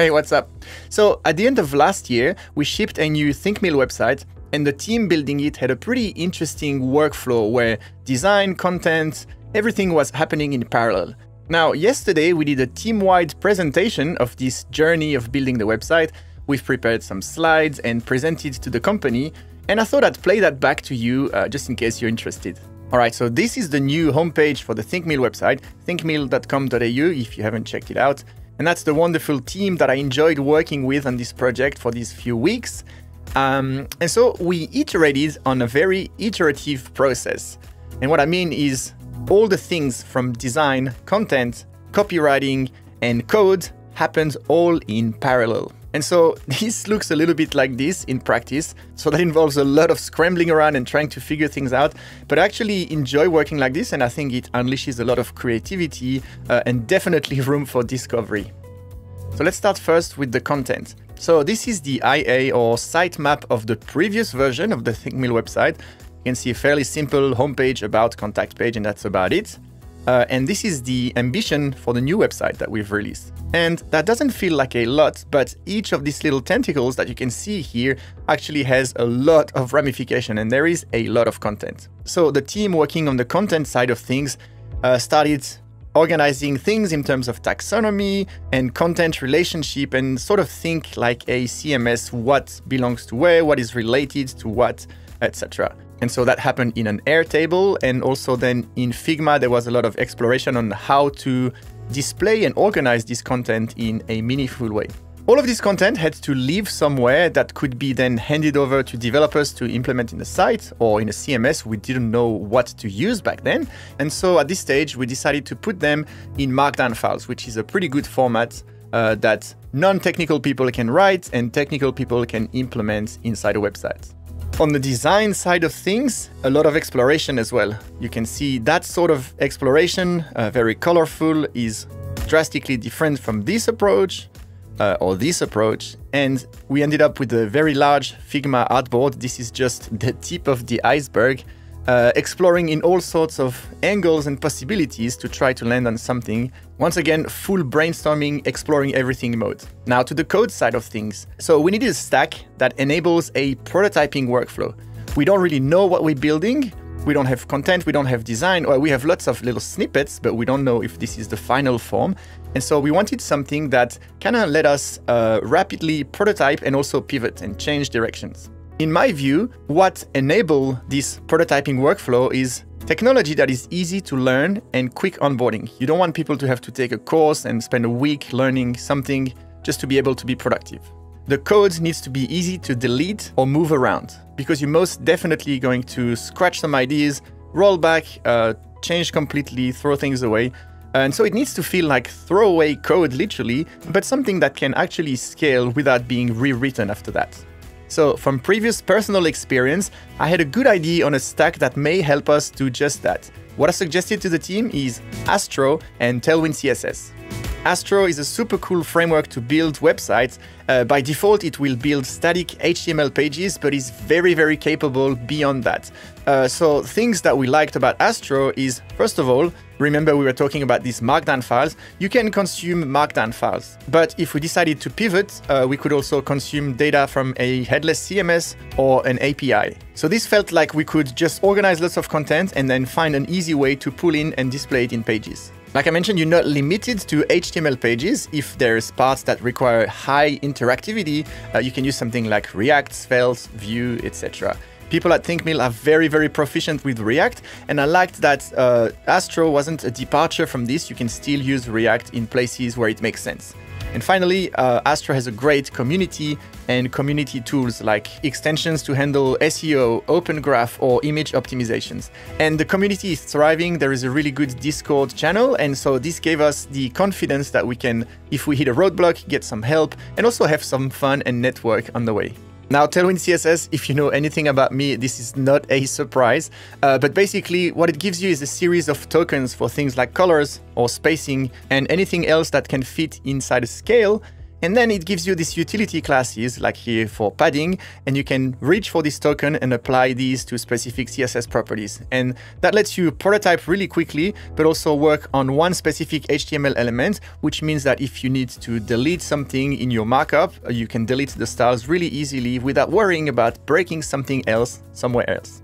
Hey, what's up? So, at the end of last year, we shipped a new ThinkMill website, and the team building it had a pretty interesting workflow where design, content, everything was happening in parallel. Now, yesterday we did a team wide presentation of this journey of building the website. We've prepared some slides and presented to the company, and I thought I'd play that back to you uh, just in case you're interested. Alright, so this is the new homepage for the ThinkMill website, thinkmill.com.au if you haven't checked it out. And that's the wonderful team that I enjoyed working with on this project for these few weeks. Um, and so we iterated on a very iterative process. And what I mean is all the things from design, content, copywriting, and code happened all in parallel. And so this looks a little bit like this in practice. So that involves a lot of scrambling around and trying to figure things out. But I actually enjoy working like this, and I think it unleashes a lot of creativity uh, and definitely room for discovery. So let's start first with the content. So this is the IA or sitemap of the previous version of the ThinkMill website. You can see a fairly simple homepage about contact page, and that's about it. Uh, and this is the ambition for the new website that we've released. And that doesn't feel like a lot, but each of these little tentacles that you can see here actually has a lot of ramification and there is a lot of content. So the team working on the content side of things uh, started organizing things in terms of taxonomy and content relationship and sort of think like a CMS, what belongs to where, what is related to what, etc. And so that happened in an Airtable. And also then in Figma, there was a lot of exploration on how to display and organize this content in a meaningful way. All of this content had to live somewhere that could be then handed over to developers to implement in the site or in a CMS. We didn't know what to use back then. And so at this stage, we decided to put them in Markdown files, which is a pretty good format uh, that non technical people can write and technical people can implement inside a website. On the design side of things, a lot of exploration as well. You can see that sort of exploration, uh, very colorful, is drastically different from this approach uh, or this approach. And we ended up with a very large Figma artboard. This is just the tip of the iceberg uh, exploring in all sorts of angles and possibilities to try to land on something. Once again, full brainstorming, exploring everything mode. Now to the code side of things. So we needed a stack that enables a prototyping workflow. We don't really know what we're building. We don't have content, we don't have design, we have lots of little snippets, but we don't know if this is the final form. And so we wanted something that kind of let us uh, rapidly prototype and also pivot and change directions. In my view, what enable this prototyping workflow is technology that is easy to learn and quick onboarding. You don't want people to have to take a course and spend a week learning something just to be able to be productive. The code needs to be easy to delete or move around because you're most definitely going to scratch some ideas, roll back, uh, change completely, throw things away. And so it needs to feel like throwaway code literally, but something that can actually scale without being rewritten after that. So from previous personal experience, I had a good idea on a stack that may help us do just that. What I suggested to the team is Astro and Tailwind CSS. Astro is a super cool framework to build websites. Uh, by default, it will build static HTML pages, but is very, very capable beyond that. Uh, so things that we liked about Astro is, first of all, remember we were talking about these markdown files, you can consume markdown files. But if we decided to pivot, uh, we could also consume data from a headless CMS or an API. So this felt like we could just organize lots of content and then find an easy way to pull in and display it in pages. Like I mentioned, you're not limited to HTML pages. If there's parts that require high interactivity, uh, you can use something like React, Svelte, Vue, etc. People at ThinkMill are very, very proficient with React, and I liked that uh, Astro wasn't a departure from this. You can still use React in places where it makes sense. And finally, uh, Astro has a great community and community tools like extensions to handle SEO, Open Graph, or image optimizations. And the community is thriving. There is a really good Discord channel. And so this gave us the confidence that we can, if we hit a roadblock, get some help and also have some fun and network on the way. Now, Tailwind CSS, if you know anything about me, this is not a surprise. Uh, but basically, what it gives you is a series of tokens for things like colors or spacing and anything else that can fit inside a scale. And then it gives you these utility classes, like here for padding, and you can reach for this token and apply these to specific CSS properties. And that lets you prototype really quickly, but also work on one specific HTML element, which means that if you need to delete something in your markup, uh, you can delete the styles really easily without worrying about breaking something else somewhere else.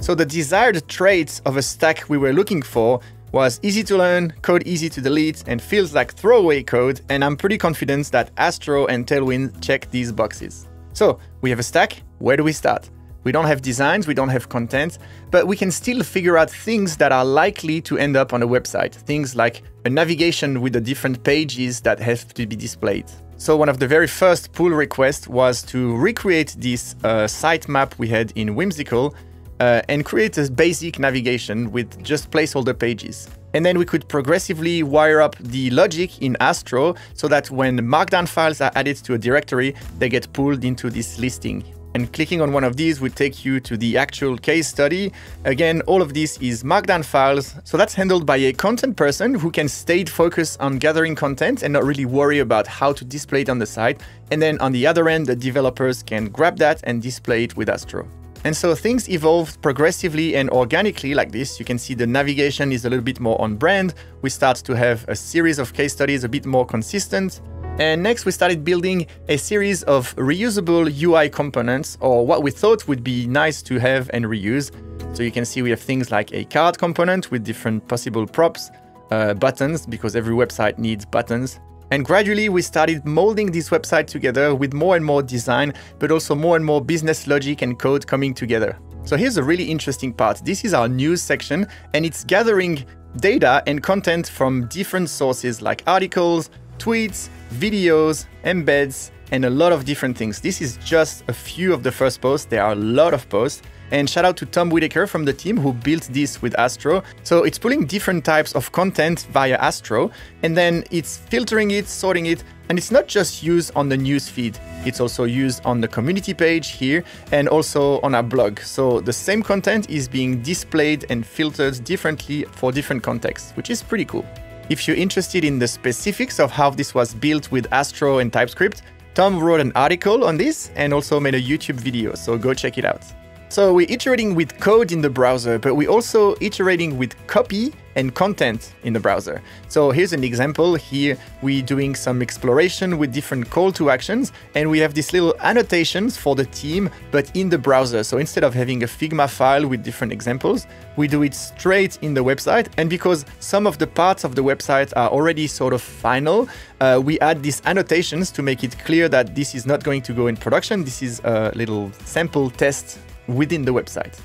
So the desired traits of a stack we were looking for was easy to learn, code easy to delete, and feels like throwaway code, and I'm pretty confident that Astro and Tailwind check these boxes. So, we have a stack, where do we start? We don't have designs, we don't have content, but we can still figure out things that are likely to end up on a website. Things like a navigation with the different pages that have to be displayed. So one of the very first pull requests was to recreate this uh, sitemap we had in Whimsical uh, and create a basic navigation with just placeholder pages. And then we could progressively wire up the logic in Astro so that when markdown files are added to a directory, they get pulled into this listing. And clicking on one of these would take you to the actual case study. Again, all of this is markdown files, so that's handled by a content person who can stay focused on gathering content and not really worry about how to display it on the site. And then on the other end, the developers can grab that and display it with Astro. And so things evolved progressively and organically like this. You can see the navigation is a little bit more on brand. We start to have a series of case studies a bit more consistent. And next we started building a series of reusable UI components or what we thought would be nice to have and reuse. So you can see we have things like a card component with different possible props, uh, buttons, because every website needs buttons, and gradually we started molding this website together with more and more design, but also more and more business logic and code coming together. So here's a really interesting part. This is our news section and it's gathering data and content from different sources like articles, tweets, videos, embeds, and a lot of different things. This is just a few of the first posts. There are a lot of posts. And shout out to Tom Whitaker from the team who built this with Astro. So it's pulling different types of content via Astro, and then it's filtering it, sorting it, and it's not just used on the news feed. It's also used on the community page here and also on our blog. So the same content is being displayed and filtered differently for different contexts, which is pretty cool. If you're interested in the specifics of how this was built with Astro and TypeScript, Tom wrote an article on this and also made a YouTube video, so go check it out. So we're iterating with code in the browser, but we're also iterating with copy and content in the browser. So here's an example. Here we're doing some exploration with different call to actions, and we have these little annotations for the team, but in the browser. So instead of having a Figma file with different examples, we do it straight in the website. And because some of the parts of the website are already sort of final, uh, we add these annotations to make it clear that this is not going to go in production. This is a little sample test within the website.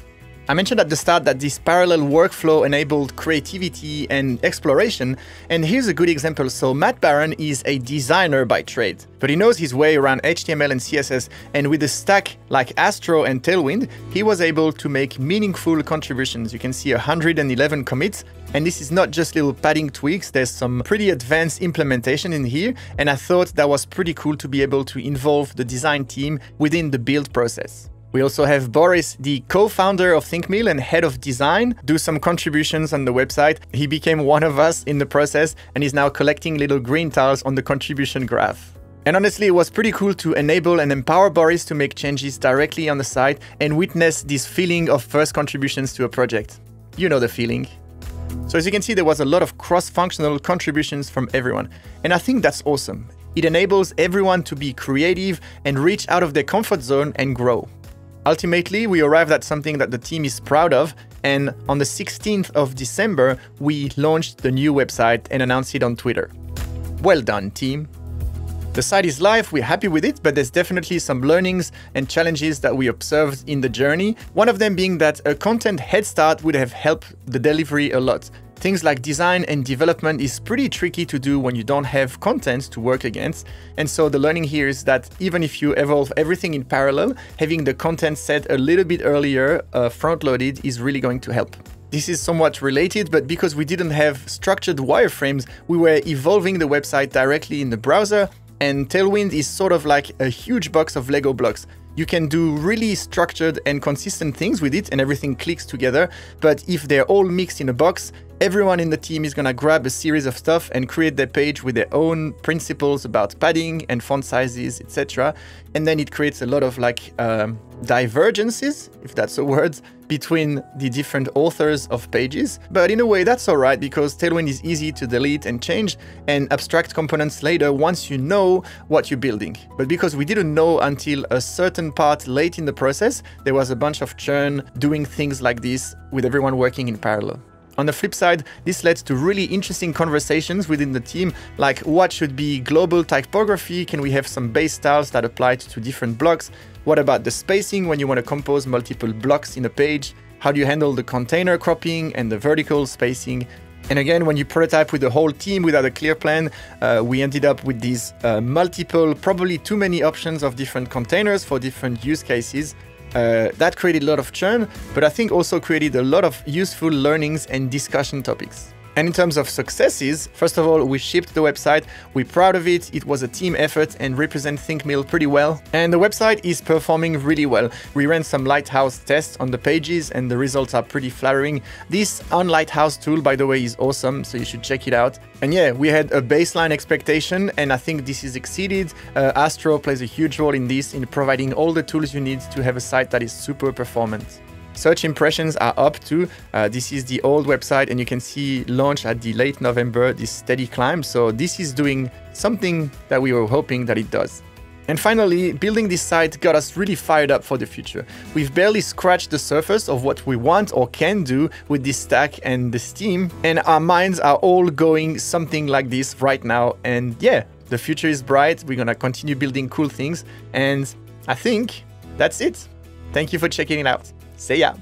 I mentioned at the start that this parallel workflow enabled creativity and exploration, and here's a good example. So Matt Barron is a designer by trade, but he knows his way around HTML and CSS, and with a stack like Astro and Tailwind, he was able to make meaningful contributions. You can see 111 commits, and this is not just little padding tweaks, there's some pretty advanced implementation in here, and I thought that was pretty cool to be able to involve the design team within the build process. We also have Boris, the co-founder of ThinkMill and head of design, do some contributions on the website. He became one of us in the process and is now collecting little green tiles on the contribution graph. And honestly, it was pretty cool to enable and empower Boris to make changes directly on the site and witness this feeling of first contributions to a project. You know the feeling. So as you can see, there was a lot of cross-functional contributions from everyone. And I think that's awesome. It enables everyone to be creative and reach out of their comfort zone and grow. Ultimately, we arrived at something that the team is proud of, and on the 16th of December, we launched the new website and announced it on Twitter. Well done, team! The site is live, we're happy with it, but there's definitely some learnings and challenges that we observed in the journey. One of them being that a content head start would have helped the delivery a lot. Things like design and development is pretty tricky to do when you don't have content to work against. And so the learning here is that even if you evolve everything in parallel, having the content set a little bit earlier, uh, front loaded, is really going to help. This is somewhat related, but because we didn't have structured wireframes, we were evolving the website directly in the browser, and Tailwind is sort of like a huge box of Lego blocks you can do really structured and consistent things with it and everything clicks together. But if they're all mixed in a box, everyone in the team is gonna grab a series of stuff and create their page with their own principles about padding and font sizes, etc. And then it creates a lot of like um, divergences, if that's a word, between the different authors of pages. But in a way, that's alright because Tailwind is easy to delete and change and abstract components later once you know what you're building. But because we didn't know until a certain part late in the process, there was a bunch of churn doing things like this with everyone working in parallel. On the flip side, this led to really interesting conversations within the team, like what should be global typography? Can we have some base styles that apply to different blocks? What about the spacing when you want to compose multiple blocks in a page? How do you handle the container cropping and the vertical spacing? And again, when you prototype with the whole team without a clear plan, uh, we ended up with these uh, multiple, probably too many options of different containers for different use cases. Uh, that created a lot of churn, but I think also created a lot of useful learnings and discussion topics. And in terms of successes, first of all, we shipped the website. We're proud of it. It was a team effort and represent ThinkMill pretty well. And the website is performing really well. We ran some Lighthouse tests on the pages and the results are pretty flattering. This Unlighthouse tool, by the way, is awesome, so you should check it out. And yeah, we had a baseline expectation and I think this is exceeded. Uh, Astro plays a huge role in this, in providing all the tools you need to have a site that is super performant. Search impressions are up too. Uh, this is the old website, and you can see launch at the late November, this steady climb. So this is doing something that we were hoping that it does. And finally, building this site got us really fired up for the future. We've barely scratched the surface of what we want or can do with this stack and this team, and our minds are all going something like this right now. And yeah, the future is bright. We're gonna continue building cool things, and I think that's it. Thank you for checking it out. See ya!